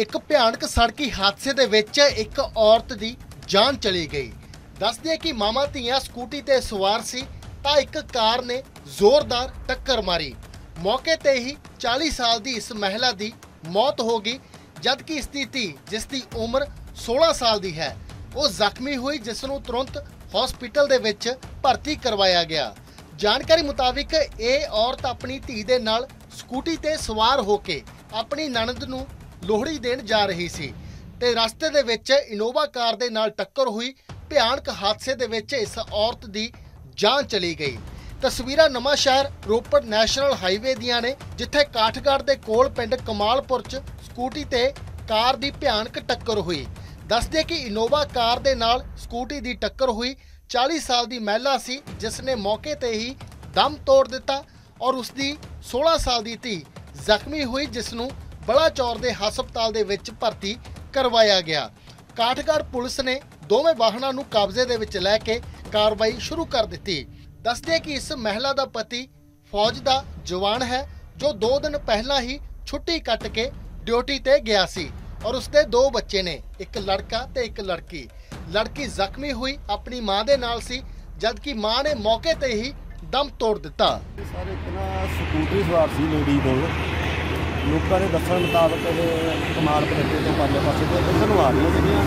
ਇੱਕ ਭਿਆਨਕ ਸੜਕੀ ਹਾਦਸੇ ਦੇ ਵਿੱਚ ਇੱਕ ਔਰਤ ਦੀ ਜਾਨ ਚਲੀ ਗਈ। ਦੱਸਦੇ ਕਿ ਮਾਮਾ ਧੀਆਂ ਸਕੂਟੀ ਤੇ ਸਵਾਰ ਸੀ ਤਾਂ ਇੱਕ ਕਾਰ ਨੇ ਜ਼ੋਰਦਾਰ ਟੱਕਰ ਮਾਰੀ। ਮੌਕੇ ਤੇ ਹੀ 40 ਸਾਲ ਦੀ ਇਸ ਮਹਿਲਾ ਦੀ ਮੌਤ ਹੋ ਗਈ, ਜਦਕਿ ਇਸ ਦੀ ਧੀ, ਜਿਸ ਦੀ ਉਮਰ 16 ਸਾਲ ਦੀ ਹੈ, ਉਹ ਜ਼ਖਮੀ ਹੋਈ, ਜਿਸ ਨੂੰ ਤੁਰੰਤ ਹਸਪੀਟਲ ਦੇ ਵਿੱਚ ਭਰਤੀ ਕਰਵਾਇਆ ਗਿਆ। ਜਾਣਕਾਰੀ ਮੁਤਾਬਿਕ ਇਹ ਔਰਤ ਆਪਣੀ ਧੀ ਦੇ ਨਾਲ ਸਕੂਟੀ ਤੇ ਸਵਾਰ ਹੋ ਕੇ ਆਪਣੀ ਨਣਦ ਨੂੰ ਲੋਹੜੀ ਦੇਣ ਜਾ ਰਹੀ ਸੀ ਤੇ ਰਸਤੇ ਦੇ ਵਿੱਚ ਇਨੋਵਾ ਕਾਰ ਦੇ ਨਾਲ ਟੱਕਰ ਹੋਈ। ਭਿਆਨਕ ਹਾਦਸੇ ਦੇ ਵਿੱਚ ਇਸ ਔਰਤ ਦੀ ਜਾਨ ਚਲੀ ਗਈ। ਤਸਵੀਰਾਂ ਨਵਾਂ ਸ਼ਹਿਰ ਰੋਪੜ ਨੈਸ਼ਨਲ ਹਾਈਵੇ ਦੀਆਂ ਨੇ, ਜਿੱਥੇ ਕਾਠਗੜ੍ਹ ਦੇ ਕੋਲ ਪਿੰਡ ਕਮਾਲਪੁਰ 'ਚ ਸਕੂਟੀ ਤੇ ਕਾਰ ਦੀ ਭਿਆਨਕ ਟੱਕਰ ਹੋਈ। ਦੱਸਦੇ ਕਿ ਇਨੋਵਾ ਕਾਰ ਦੇ ਨਾਲ ਸਕੂਟੀ ਦੀ ਟੱਕਰ ਹੋਈ। 40 ਸਾਲ ਦੀ ਮਹਿਲਾ ਸੀ ਜਿਸ ਨੇ ਮੌਕੇ ਤੇ ਹੀ ਦਮ ਤੋੜ ਦਿੱਤਾ ਔਰ ਉਸ ਦੀ 16 ਸਾਲ ਦੀ ਧੀ ਜ਼ਖਮੀ ਹੋਈ ਜਿਸ ਨੂੰ ਬਲਾਚੌਰ ਦੇ ਹਸਪਤਾਲ ਦੇ ਵਿੱਚ ਭਰਤੀ ਕਰਵਾਇਆ ਗਿਆ। ਕਾਠਗੜ੍ਹ ਪੁਲਿਸ ਨੇ ਦੋਵੇਂ ਵਾਹਨਾਂ ਨੂੰ ਕਬਜ਼ੇ ਦੇ ਵਿੱਚ ਲੈ ਕੇ ਕਾਰਵਾਈ ਸ਼ੁਰੂ ਕਰ ਦਿੱਤੀ। ਦੱਸਦੇ ਕਿ ਇਸ ਮਹਿਲਾ ਦਾ ਪਤੀ ਫੌਜ ਦਾ ਜਵਾਨ ਹੈ, ਜੋ 2 ਦਿਨ ਪਹਿਲਾਂ ਹੀ ਛੁੱਟੀ ਕੱਟ ਕੇ ਡਿਊਟੀ ਤੇ ਗਿਆ ਸੀ ਔਰ ਉਸਦੇ ਦੋ ਬੱਚੇ ਨੇ, ਇੱਕ ਲੜਕਾ ਤੇ ਇੱਕ ਲੜਕੀ। ਲੜਕੀ ਜ਼ਖਮੀ ਹੋਈ ਆਪਣੀ ਮਾਂ ਦੇ ਨਾਲ ਸੀ, ਜਦਕਿ ਮਾਂ ਨੇ ਮੌਕੇ ਤੇ ਹੀ ਦਮ ਤੋੜ ਦਿੱਤਾ। ਸਰ ਇੱਕ ਸਕੂਟਰੀ ਸਵਾਰ ਸੀ ਲੇਡੀ ਕੋਲ। ਲੋਕਾਂ ਦੇ ਦੱਸਣ ਮੁਤਾਬਕ ਇਹ ਕਮਾਲ ਪਰੇਟੇ ਤੋਂ ਪਰਲੇ ਪਾਸੇ ਤੋਂ ਇੱਧਰ ਨੂੰ ਆ ਰਹੀਆਂ ਸੀਗੀਆਂ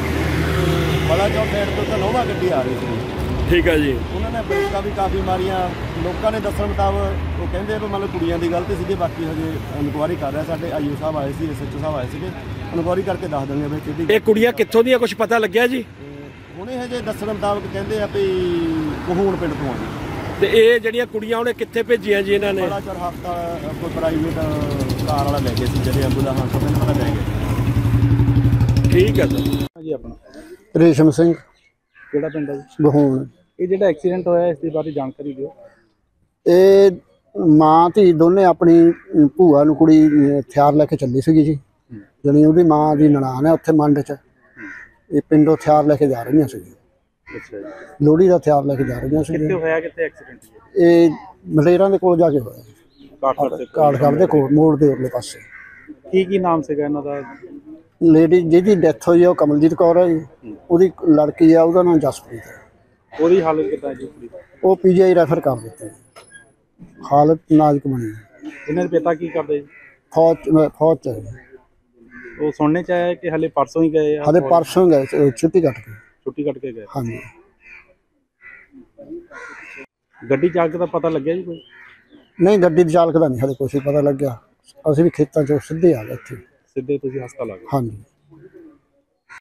ਤੇ ਬੜਾ ਚੌਕ ਸਾਈਡ ਤੋਂ ਤਾਂ ਨੋਵਾ ਗੱਡੀ ਆ ਰਹੀ ਸੀ ਠੀਕ ਹੈ ਜੀ। ਉਹਨਾਂ ਨੇ ਬ੍ਰੇਕਾਂ ਵੀ ਕਾਫੀ ਮਾਰੀਆਂ। ਲੋਕਾਂ ਦੇ ਦੱਸਣ ਮੁਤਾਬਕ ਉਹ ਕਹਿੰਦੇ ਵੀ ਮਤਲਬ ਕੁੜੀਆਂ ਦੀ ਗਲਤੀ ਸੀਗੀ ਬਾਕੀ ਹਜੇ ਇਨਕੁਆਰੀ ਕਰ ਰਿਹਾ ਸਾਡੇ ਆਈਓ ਸਾਹਿਬ ਆਏ ਸੀ ਐਸਐਚਓ ਸਾਹਿਬ ਆਏ ਸੀਗੇ। ਇਨਕੁਆਰੀ ਕਰਕੇ ਦੱਸ ਦੇਣਗੇ ਵੀ ਕਿਹਦੀ ਇਹ ਕੁੜੀਆਂ ਕਿੱਥੋਂ ਦੀਆਂ ਕੁਝ ਪਤਾ ਲੱਗਿਆ ਜੀ? ਹੁਣੇ ਹਜੇ ਦੱਸਣ ਮੁਤਾਬਕ ਕਹਿੰਦੇ ਆ ਵੀ ਕਹੂਣ ਪਿੰਡ ਤੋਂ ਆ ਜੀ। ਤੇ ਇਹ ਜਿਹੜੀਆਂ ਕੁੜੀਆਂ ਉਹਨੇ ਕਿੱਥੇ ਭੇਜੀਆਂ ਜੀ ਇਹਨਾਂ ਨੇ? ਬੜਾ ਚਿਰ ਹਸਪਤਾਲ ਕੋਈ ਪ੍ਰਾਈਵੇਟ ਕਾਰ ਵਾਲਾ ਲੈ ਗਿਆ ਸੀ ਜਿਹੜੇ ਐਂਬੂਲੈਂਸ ਹਸਪਤਾਲ ਵਾਲਾ ਲੈ ਗਿਆ। ਠੀਕ ਹੈ ਸਰ। ਜੀ ਆਪਣਾ। ਰੇਸ਼ਮ ਸਿੰਘ। ਕਿਹੜਾ ਪਿੰਡ ਹੈ ਜੀ? ਬਹੂਣ। ਇਹ ਜਿਹੜਾ ਐਕਸੀਡੈਂਟ ਹੋਇਆ ਇਸ ਦੇ ਬਾਰੇ ਜਾਣਕਾਰੀ ਦਿਓ। ਇਹ ਮਾਂ ਧੀ ਦੋਨੇ ਆਪਣੀ ਭੂਆ ਨੂੰ ਕੁੜੀ ਹਥਿਆਰ ਲੈ ਕੇ ਚੱਲੀ ਸੀਗੀ ਜੀ। ਜਣੀ ਉਹਦੀ ਮਾਂ ਦੀ ਨਨਾਣ ਹੈ ਉੱਥੇ ਮੰਡ 'ਚ। ਇਹ ਪਿੰਡੋਂ ਹਥਿਆਰ ਲੈ ਕੇ ਜਾ ਰਹੀਆਂ ਸੀ ਅੱਛਾ ਜੀ। ਲੋਹੜੀ ਦਾ ਹਥਿਆਰ ਲੈ ਕੇ ਜਾ ਰਹੀਆਂ ਸੀ ਕਿੱਥੇ ਹੋਇਆ ਕਿੱਥੇ ਐਕਸੀਡੈਂਟ ਇਹ ਮਲੇਰਾਂ ਦੇ ਕੋਲ ਜਾ ਕੇ ਹੋਇਆ। ਕਾਠਗੜ੍ਹ ਦੇ ਕਾਠਗੜ੍ਹ ਦੇ ਕੋਲ ਮੋੜ ਦੇ ਉਰਲੇ ਪਾਸੇ। ਕੀ ਕੀ ਨਾਮ ਸੀਗਾ ਇਹਨਾਂ ਦਾ? ਲੇਡੀ ਜਿਹਦੀ ਡੈਥ ਹੋਈ ਹੈ ਉਹ ਕਮਲਜੀਤ ਕੌਰ ਹੈ ਜੀ। ਉਹਦੀ ਲੜਕੀ ਆ ਉਹਦਾ ਨਾਮ ਜਸਪ੍ਰੀਤ ਹੈ ਉਹਦੀ ਹਾਲਤ ਕਿੱਦਾਂ ਜੀ ਦੀ? ਉਹ ਪੀਜੀਆਈ ਰੈਫਰ ਕਰ ਦਿੱਤੀ। ਹਾਲਤ ਨਾਜ਼ੁਕ ਬਣੀ ਹੈ। ਇਹਨਾਂ ਦੇ ਪਿਤਾ ਕੀ ਕਰਦੇ ਜੀ? ਫੌਜ 'ਚ- ਫੌਜ ਚ ਹੈ ਜੀ। ਉਹ ਸੁਣਨੇ ਚ ਆਇਆ ਕਿ ਹਲੇ ਪਰਸੋਂ ਹੀ ਗਏ ਆ? ਹਲੇ ਪਰਸੋਂ ਗਏ ਸੀ, ਛੁੱਟੀ ਕੱਟ ਕੇ। ਛੁੱਟੀ ਕੱਟ ਕੇ ਗਏ? ਹਾਂਜੀ। ਗੱਡੀ ਚਾਲਕ ਦਾ ਪਤਾ ਲੱਗਿਆ ਜੀ ਕੋਈ? ਨਹੀਂ ਗੱਡੀ ਦੇ ਚਾਲਕ ਦਾ ਨਹੀਂ ਹਲੇ ਕੁਛ ਪਤਾ ਲੱਗਿਆ। ਅਸੀਂ ਵੀ ਖੇਤਾਂ ਚੋਂ ਸਿੱਧੇ ਆ ਗਏ ਇੱਥੇ। ਸਿੱਧੇ ਤੁਸੀਂ ਹਸਪਤਾਲ ਆ ਗਏ? ਹਾਂਜੀ।